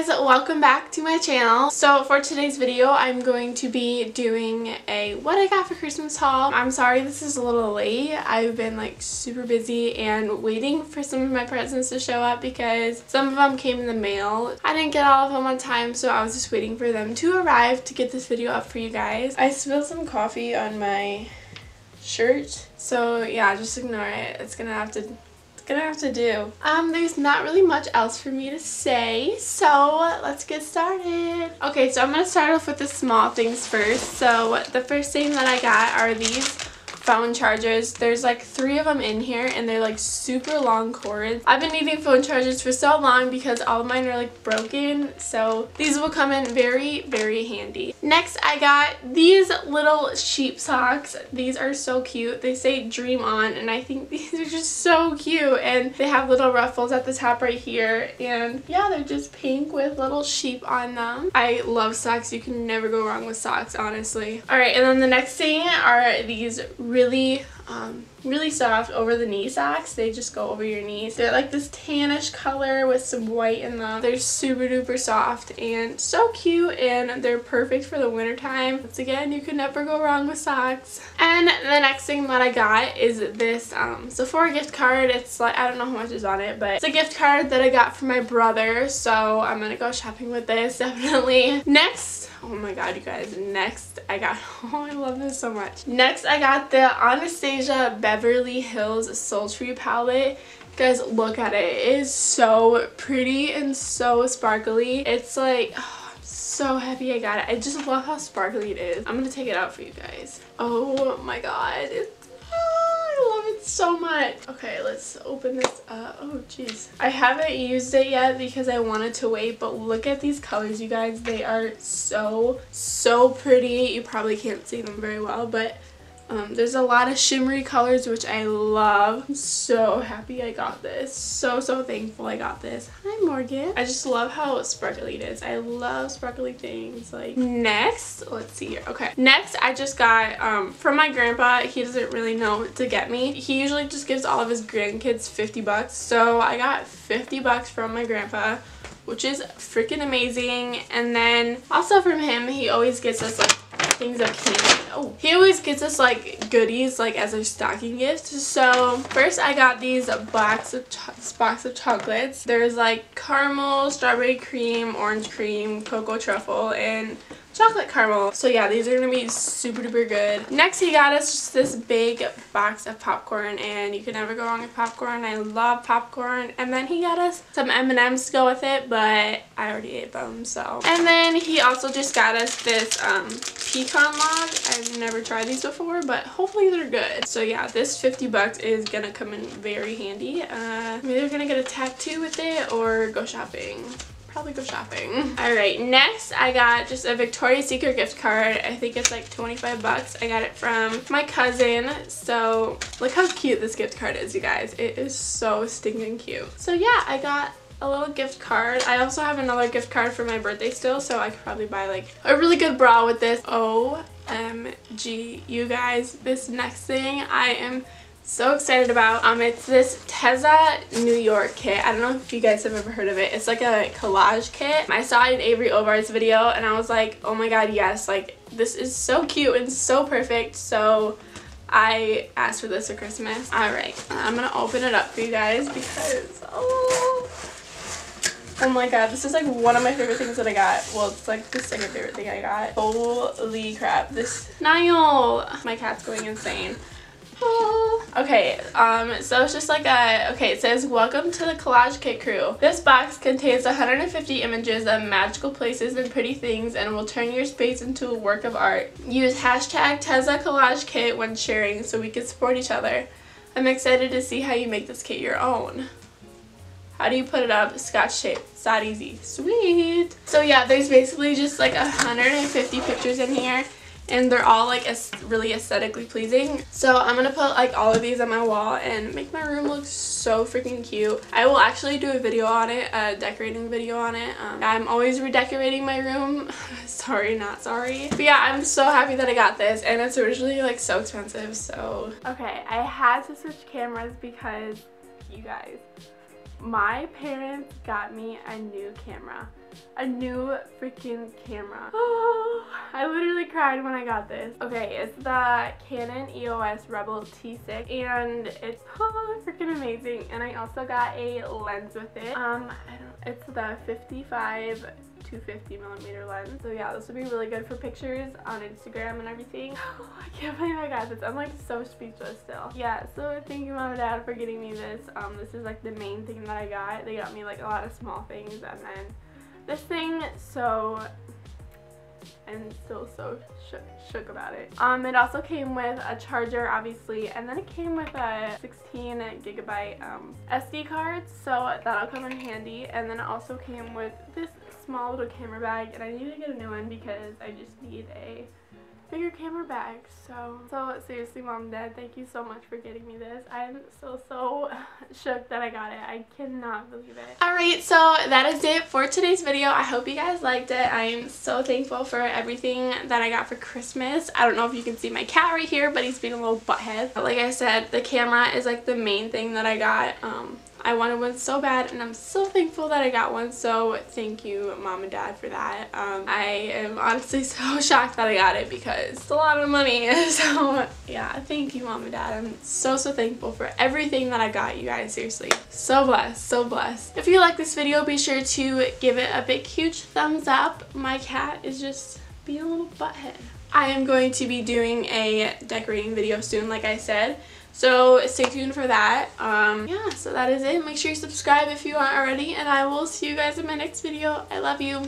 guys, welcome back to my channel. So for today's video, I'm going to be doing a what I got for Christmas haul. I'm sorry this is a little late. I've been like super busy and waiting for some of my presents to show up because some of them came in the mail. I didn't get all of them on time, so I was just waiting for them to arrive to get this video up for you guys. I spilled some coffee on my shirt, so yeah, just ignore it. It's gonna have to gonna have to do. Um, there's not really much else for me to say, so let's get started. Okay, so I'm gonna start off with the small things first. So the first thing that I got are these phone chargers. There's like three of them in here and they're like super long cords. I've been needing phone chargers for so long because all of mine are like broken. So these will come in very, very handy. Next, I got these little sheep socks. These are so cute. They say dream on and I think these are just so cute and they have little ruffles at the top right here and yeah, they're just pink with little sheep on them. I love socks. You can never go wrong with socks, honestly. All right, and then the next thing are these really really um, really soft over the knee socks. They just go over your knees. They're like this tannish color with some white in them. They're super duper soft and so cute and they're perfect for the winter time. Once again, you can never go wrong with socks. And the next thing that I got is this um, Sephora gift card. It's like, I don't know how much is on it, but it's a gift card that I got from my brother. So I'm gonna go shopping with this definitely. Next, oh my god you guys, next I got, oh I love this so much. Next I got the Anastasia Beverly Hills Sultry palette. Guys, look at it. It is so pretty and so sparkly. It's like, oh, I'm so happy I got it. I just love how sparkly it is. I'm gonna take it out for you guys. Oh my god. It's ah, I love it so much. Okay, let's open this up. Oh, jeez. I haven't used it yet because I wanted to wait, but look at these colors, you guys. They are so, so pretty. You probably can't see them very well, but um, there's a lot of shimmery colors, which I love. I'm so happy I got this. So, so thankful I got this. Hi, Morgan. I just love how sparkly it is. I love sparkly things. Like, next, let's see here. Okay, next I just got um, from my grandpa. He doesn't really know what to get me. He usually just gives all of his grandkids 50 bucks. So I got 50 bucks from my grandpa which is freaking amazing. And then also from him, he always gets us like things of candy. Oh, he always gets us like goodies like as a stocking gift. So first I got these box of box of chocolates. There's like caramel, strawberry cream, orange cream, cocoa truffle, and chocolate caramel. So yeah, these are going to be super duper good. Next he got us just this big box of popcorn and you can never go wrong with popcorn. I love popcorn. And then he got us some M&Ms to go with it, but I already ate them, so. And then he also just got us this um, pecan log. I've never tried these before, but hopefully they're good. So yeah, this 50 bucks is going to come in very handy. Uh, I'm either going to get a tattoo with it or go shopping probably go shopping. Alright, next I got just a Victoria's Secret gift card. I think it's like 25 bucks. I got it from my cousin. So look how cute this gift card is, you guys. It is so stinking cute. So yeah, I got a little gift card. I also have another gift card for my birthday still, so I could probably buy like a really good bra with this. OMG, you guys, this next thing I am so excited about. Um, It's this Tezza New York kit. I don't know if you guys have ever heard of it. It's like a collage kit. I saw it in Avery Ovar's video and I was like, oh my god, yes. Like, this is so cute and so perfect. So I asked for this for Christmas. Alright, I'm going to open it up for you guys because, oh... Oh my god, this is like one of my favorite things that I got. Well, it's like the second favorite thing I got. Holy crap. This Niall! My cat's going insane. Okay, um, so it's just like a, okay, it says, Welcome to the Collage Kit Crew. This box contains 150 images of magical places and pretty things and will turn your space into a work of art. Use hashtag Tezza Collage Kit when sharing so we can support each other. I'm excited to see how you make this kit your own. How do you put it up? Scotch tape. It's that easy. Sweet. So yeah, there's basically just like 150 pictures in here and they're all like really aesthetically pleasing. So I'm to put like all of these on my wall and make my room look so freaking cute. I will actually do a video on it, a decorating video on it. Um, I'm always redecorating my room. sorry, not sorry. But yeah, I'm so happy that I got this and it's originally like so expensive, so. Okay, I had to switch cameras because you guys, my parents got me a new camera a new freaking camera. Oh, I literally cried when I got this. Okay, it's the Canon EOS Rebel T6 and it's oh, freaking amazing. And I also got a lens with it. Um, it's the 55 250 millimeter lens. So yeah, this would be really good for pictures on Instagram and everything. Oh, I can't believe I got this. I'm like so speechless still. Yeah, so thank you mom and dad for getting me this. Um, this is like the main thing that I got. They got me like a lot of small things and then this thing. So I'm still so shook, shook about it. Um, it also came with a charger, obviously, and then it came with a 16 gigabyte um, SD card, so that'll come in handy. And then it also came with this small little camera bag, and I need to get a new one because I just need a bigger camera bag. So, so seriously, mom dad, thank you so much for getting me this. I'm so, so shook that I got it. I cannot believe it. Alright, so that is it for today's video. I hope you guys liked it. I'm so thankful for everything that I got for Christmas. I don't know if you can see my cat right here, but he's being a little butthead. Like I said, the camera is like the main thing that I got. Um, I wanted one so bad and I'm so thankful that I got one so thank you mom and dad for that. Um, I am honestly so shocked that I got it because it's a lot of money so yeah thank you mom and dad. I'm so so thankful for everything that I got you guys seriously. So blessed so blessed. If you like this video be sure to give it a big huge thumbs up. My cat is just being a little butthead. I am going to be doing a decorating video soon like I said. So stay tuned for that. Um, yeah, so that is it. Make sure you subscribe if you aren't already, and I will see you guys in my next video. I love you.